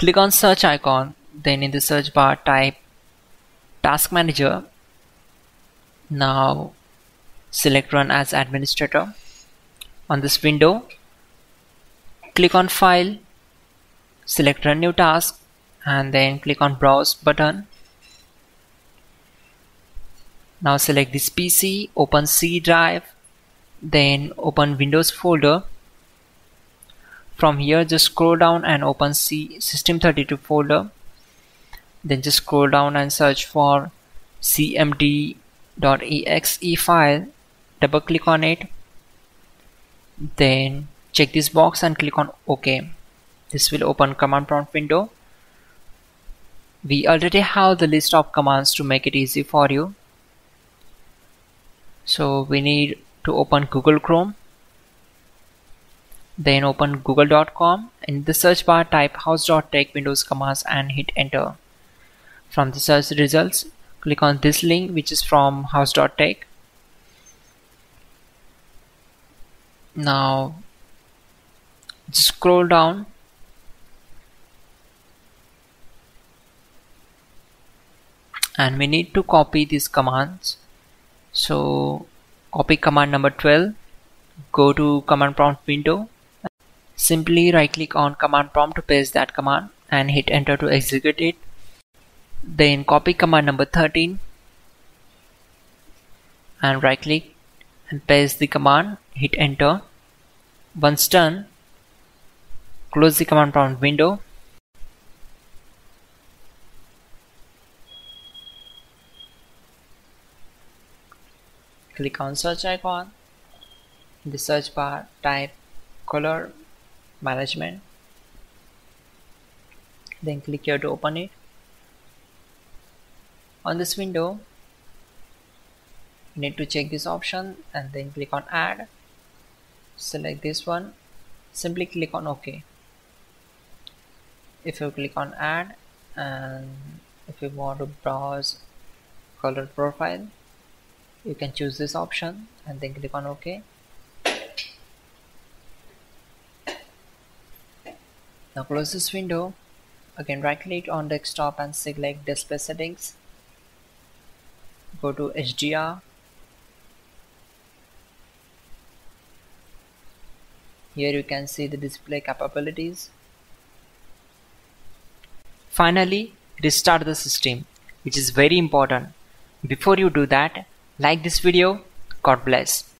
Click on search icon, then in the search bar type Task Manager. Now select Run as Administrator. On this window, click on File, select Run New Task and then click on Browse button. Now select this PC, open C drive, then open Windows folder from here just scroll down and open C system32 folder. Then just scroll down and search for cmd.exe file. Double click on it. Then check this box and click on OK. This will open command prompt window. We already have the list of commands to make it easy for you. So we need to open Google Chrome then open google.com. In the search bar type hows.tech windows commands and hit enter. From the search results, click on this link which is from hows.tech. Now scroll down and we need to copy these commands so copy command number 12 go to command prompt window Simply right click on command prompt to paste that command and hit enter to execute it. Then copy command number 13 and right click and paste the command, hit enter. Once done, close the command prompt window. Click on search icon. In the search bar, type color management. Then click here to open it. On this window you need to check this option and then click on add. Select this one. Simply click on ok. If you click on add and if you want to browse color profile you can choose this option and then click on ok Now close this window. Again right click on desktop and select display settings. Go to HDR. Here you can see the display capabilities. Finally, restart the system, which is very important. Before you do that, like this video. God bless.